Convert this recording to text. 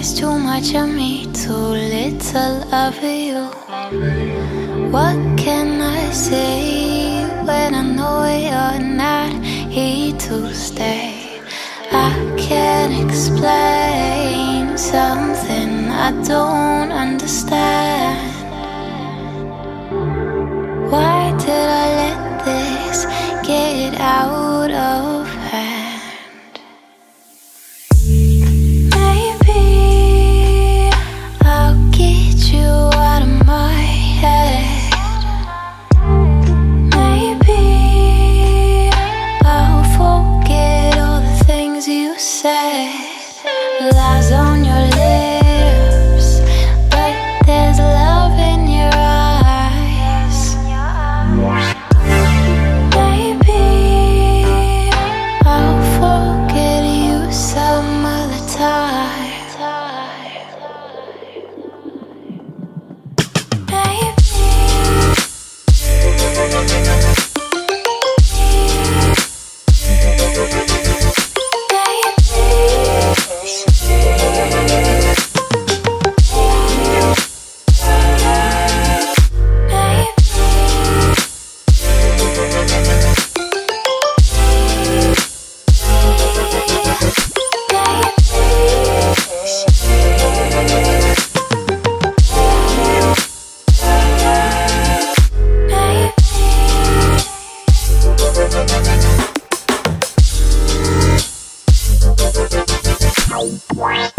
There's too much of me, too little of you. What can I say when I know you're not here to stay? I can't explain something I don't understand. You Wow.